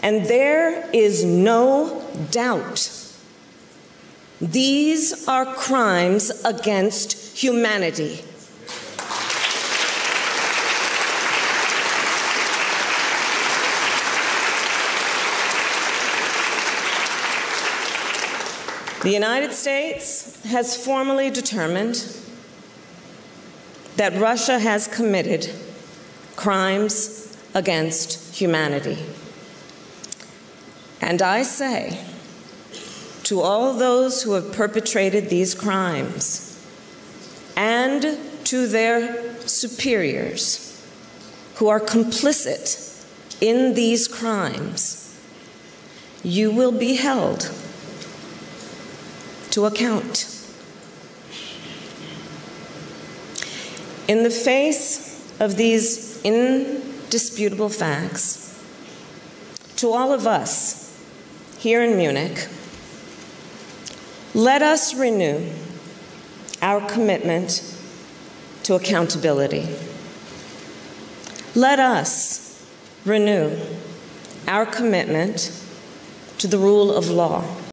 And there is no doubt these are crimes against humanity. The United States has formally determined that Russia has committed crimes against humanity. And I say to all those who have perpetrated these crimes and to their superiors who are complicit in these crimes, you will be held to account. In the face of these indisputable facts, to all of us here in Munich, let us renew our commitment to accountability. Let us renew our commitment to the rule of law.